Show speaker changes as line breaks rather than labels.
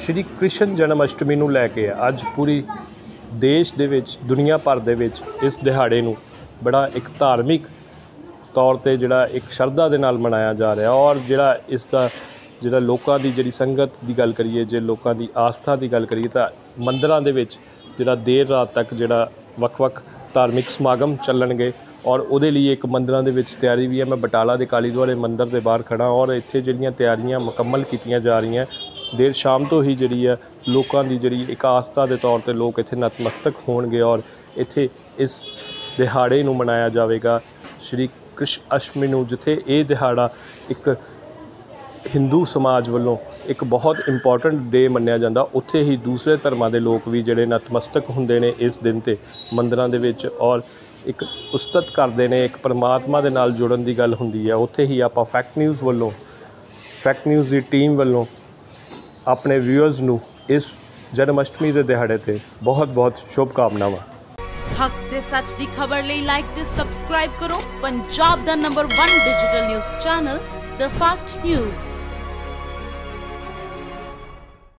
ਸ਼੍ਰੀ ਕ੍ਰਿਸ਼ਨ ਜਨਮ ਅਸ਼ਟਮੀ ਨੂੰ ਲੈ ਕੇ ਅੱਜ ਪੂਰੀ ਦੇਸ਼ ਦੇ ਵਿੱਚ, ਦੁਨੀਆ ਭਰ ਦੇ ਵਿੱਚ ਇਸ ਦਿਹਾੜੇ ਨੂੰ ਬੜਾ ਇੱਕ ਧਾਰਮਿਕ ਤੌਰ ਤੇ ਜਿਹੜਾ ਇੱਕ ਸ਼ਰਧਾ ਦੇ ਨਾਲ ਮਨਾਇਆ ਜਾ ਰਿਹਾ ਔਰ ਜਿਹੜਾ ਇਸ ਦਾ ਜਿਹੜਾ ਲੋਕਾਂ ਦੀ ਜਿਹੜੀ ਸੰਗਤ ਦੀ ਗੱਲ ਕਰੀਏ, ਜੇ ਲੋਕਾਂ ਦੀ ਆਸਥਾ ਦੀ ਗੱਲ ਕਰੀਏ ਤਾਂ ਮੰਦਰਾਂ ਦੇ ਵਿੱਚ ਜਿਹੜਾ ਦੇਰ ਰਾਤ ਤੱਕ ਜਿਹੜਾ ਵੱਖ-ਵੱਖ ਧਾਰਮਿਕ ਸਮਾਗਮ ਚੱਲਣਗੇ ਔਰ ਉਹਦੇ ਲਈ ਇੱਕ ਮੰਦਰਾਂ ਦੇ ਵਿੱਚ ਤਿਆਰੀ ਵੀ ਹੈ। ਮੈਂ ਬਟਾਲਾ ਦੇ ਕਾਲੀ ਦੁਆਲੇ ਮੰਦਰ ਦੇ ਬਾਹਰ ਖੜਾ ਔਰ ਇੱਥੇ ਜਿਹੜੀਆਂ ਤਿਆਰੀਆਂ ਮੁਕੰਮਲ ਕੀਤੀਆਂ ਜਾ ਰਹੀਆਂ ਦੇਰ ਸ਼ਾਮ ਤੋਂ ਹੀ ਜਿਹੜੀ ਹੈ ਲੋਕਾਂ ਦੀ ਜਿਹੜੀ ਇੱਕ ਆਸਥਾ ਦੇ ਤੌਰ ਤੇ ਲੋਕ ਇੱਥੇ ਨਤਮਸਤਕ ਹੋਣਗੇ ਔਰ ਇੱਥੇ ਇਸ ਦਿਹਾੜੇ ਨੂੰ ਮਨਾਇਆ ਜਾਵੇਗਾ। ਸ਼੍ਰੀ ਕ੍ਰਿਸ਼ਨ ਅਸ਼ਟਮੀ ਨੂੰ ਜਿੱਥੇ ਇਹ ਦਿਹਾੜਾ ਇੱਕ ਹਿੰਦੂ ਸਮਾਜ ਵੱਲੋਂ ਇੱਕ ਬਹੁਤ ਇੰਪੋਰਟੈਂਟ ਡੇ ਮੰਨਿਆ ਜਾਂਦਾ, ਉੱਥੇ ਹੀ ਦੂਸਰੇ ਧਰਮਾਂ ਦੇ ਲੋਕ ਵੀ ਜਿਹੜੇ ਨਤਮਸਤਕ ਹੁੰਦੇ ਨੇ ਇਸ ਦਿਨ ਤੇ ਮੰਦਰਾਂ ਦੇ ਵਿੱਚ ਔਰ ਇੱਕ ਉਸਤਤ ਕਰਦੇ ਨੇ, ਇੱਕ ਪਰਮਾਤਮਾ ਦੇ ਨਾਲ ਜੁੜਨ ਦੀ ਗੱਲ ਹੁੰਦੀ ਹੈ। ਉੱਥੇ ਹੀ ਆਪਾਂ ਫੈਕਟ ਨਿਊਜ਼ ਵੱਲੋਂ ਫੈਕਟ ਨਿਊਜ਼ ਦੀ ਟੀਮ ਵੱਲੋਂ ਆਪਣੇ ਵਿਊਅਰਸ ਨੂੰ ਇਸ ਜਨਮ ਅਸ਼ਟਮੀ ਦੇ ਦਿਹਾੜੇ ਤੇ ਬਹੁਤ ਬਹੁਤ ਸ਼ੁਭ ਕਾਮਨਾਵਾਂ
ਹੱਕ ਤੇ ਸੱਚ ਦੀ ਖਬਰ ਲਈ ਲਾਈਕ ਤੇ ਸਬਸਕ੍ਰਾਈਬ ਕਰੋ। ਪੰਜਾਬ ਦਾ number 1 digital news channel the fact news